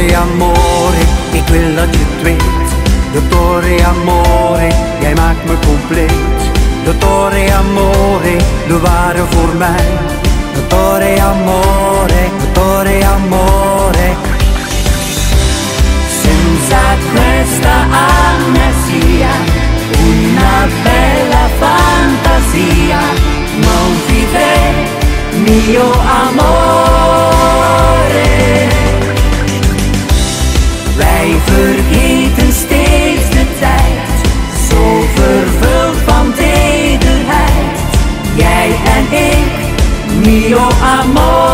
Dottore amore, ik wil dat je het weet. Dottore amore, jij maakt me compleet. Dottore amore, de ware voor. Dottore amore, dottore amore. Senza questa amnesia, una bella fantasia, non vivrei mio amore. Vergeten steeds de tijd, zo vervuld van tederheid. Jij en ik, mio amore.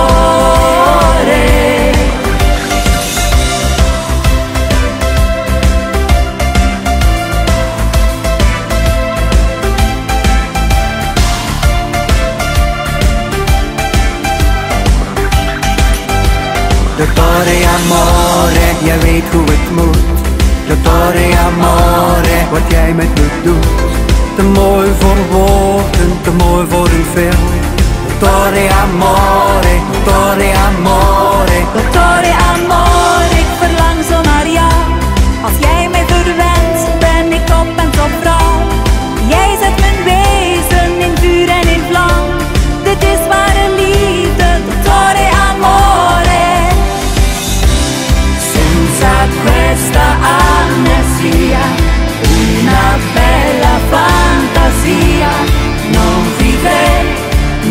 Dottore amore, jij weet hoe het moet. Dottore amore, wat jij met me doet. Te mooi voor woorden, te mooi voor een film. Dottore amore,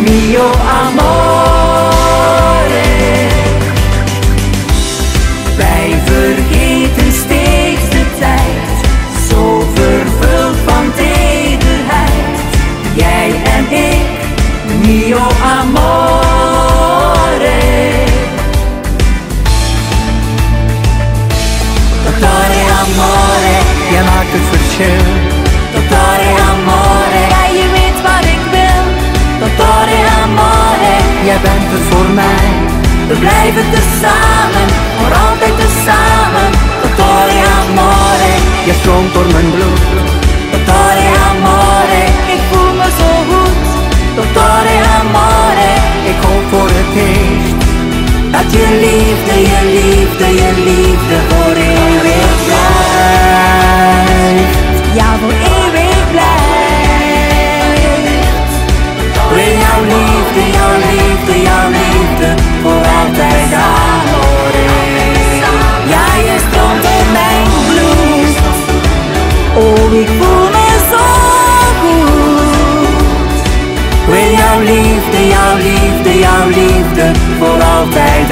mio amore. Voor mij. we blijven tezamen, voor altijd tezamen. Dottore amore, Je stroomt door mijn bloed. dottore amore, ik voel me zo goed. Dottore amore, Ik hoop voor het eerst. dat je liefde, je liefde, je liefde voor eeuwig liefde, jouw liefde, jouw liefde voor altijd